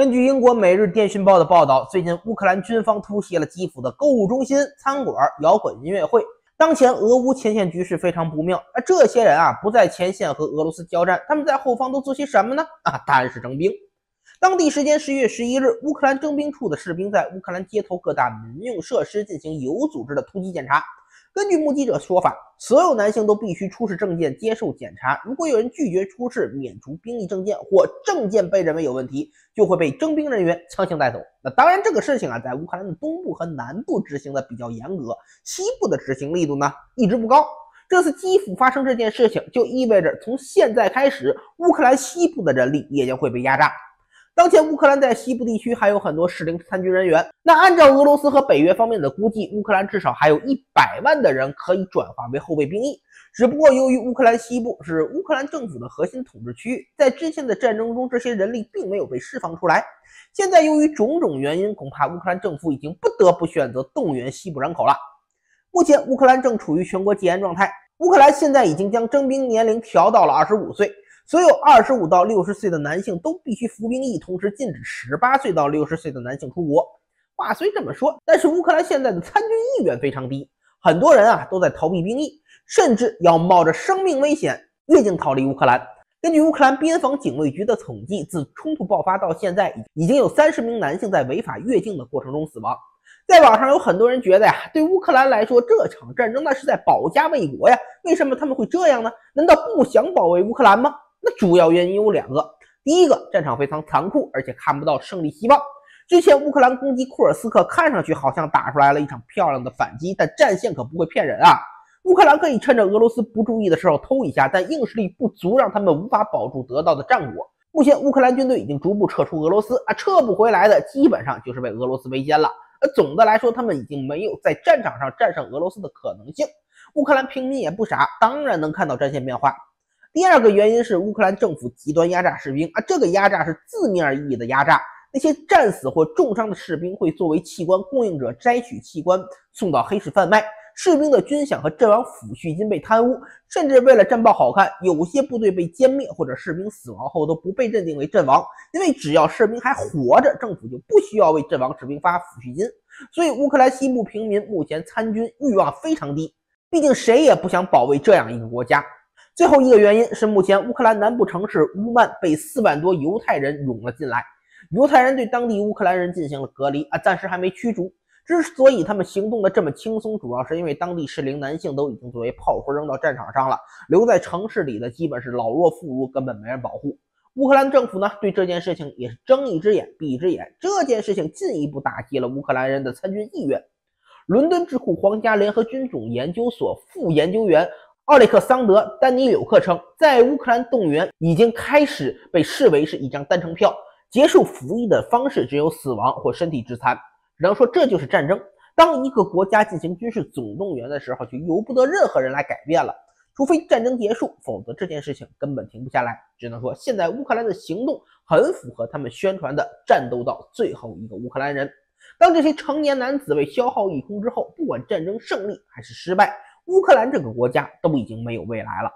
根据英国《每日电讯报》的报道，最近乌克兰军方突袭了基辅的购物中心、餐馆、摇滚音乐会。当前俄乌前线局势非常不妙，而这些人啊不在前线和俄罗斯交战，他们在后方都做些什么呢？啊，答案是征兵。当地时间十一月十一日，乌克兰征兵处的士兵在乌克兰街头各大民用设施进行有组织的突击检查。根据目击者说法，所有男性都必须出示证件接受检查。如果有人拒绝出示免除兵役证件，或证件被认为有问题，就会被征兵人员强行带走。那当然，这个事情啊，在乌克兰的东部和南部执行的比较严格，西部的执行力度呢一直不高。这次基辅发生这件事情，就意味着从现在开始，乌克兰西部的人力也将会被压榨。当前乌克兰在西部地区还有很多适龄参军人员。那按照俄罗斯和北约方面的估计，乌克兰至少还有一百万的人可以转化为后备兵役。只不过由于乌克兰西部是乌克兰政府的核心统治区域，在之前的战争中，这些人力并没有被释放出来。现在由于种种原因，恐怕乌克兰政府已经不得不选择动员西部人口了。目前乌克兰正处于全国戒严状态。乌克兰现在已经将征兵年龄调到了二十五岁。所有二十五到六十岁的男性都必须服兵役，同时禁止十八岁到六十岁的男性出国。话虽这么说，但是乌克兰现在的参军意愿非常低，很多人啊都在逃避兵役，甚至要冒着生命危险越境逃离乌克兰。根据乌克兰边防警卫局的统计，自冲突爆发到现在，已经有三十名男性在违法越境的过程中死亡。在网上有很多人觉得呀，对乌克兰来说，这场战争那是在保家卫国呀。为什么他们会这样呢？难道不想保卫乌克兰吗？主要原因有两个，第一个，战场非常残酷，而且看不到胜利希望。之前乌克兰攻击库尔斯克，看上去好像打出来了一场漂亮的反击，但战线可不会骗人啊！乌克兰可以趁着俄罗斯不注意的时候偷一下，但硬实力不足，让他们无法保住得到的战果。目前乌克兰军队已经逐步撤出俄罗斯啊，撤不回来的基本上就是被俄罗斯围歼了。而总的来说，他们已经没有在战场上战胜俄罗斯的可能性。乌克兰平民也不傻，当然能看到战线变化。第二个原因是乌克兰政府极端压榨士兵啊，这个压榨是字面意义的压榨。那些战死或重伤的士兵会作为器官供应者摘取器官送到黑市贩卖，士兵的军饷和阵亡抚恤金被贪污，甚至为了战报好看，有些部队被歼灭或者士兵死亡后都不被认定为阵亡，因为只要士兵还活着，政府就不需要为阵亡士兵发抚恤金。所以乌克兰西部平民目前参军欲望非常低，毕竟谁也不想保卫这样一个国家。最后一个原因是，目前乌克兰南部城市乌曼被四万多犹太人涌了进来，犹太人对当地乌克兰人进行了隔离啊，暂时还没驱逐。之所以他们行动的这么轻松，主要是因为当地适龄男性都已经作为炮灰扔到战场上了，留在城市里的基本是老弱妇孺，根本没人保护。乌克兰政府呢，对这件事情也是睁一只眼闭一只眼，这件事情进一步打击了乌克兰人的参军意愿。伦敦智库皇家联合军种研究所副研究员。奥利克桑德·丹尼柳克称，在乌克兰动员已经开始被视为是一张单程票，结束服役的方式只有死亡或身体致残。只能说这就是战争。当一个国家进行军事总动员的时候，就由不得任何人来改变了，除非战争结束，否则这件事情根本停不下来。只能说，现在乌克兰的行动很符合他们宣传的“战斗到最后一个乌克兰人”。当这些成年男子被消耗一空之后，不管战争胜利还是失败。乌克兰这个国家都已经没有未来了。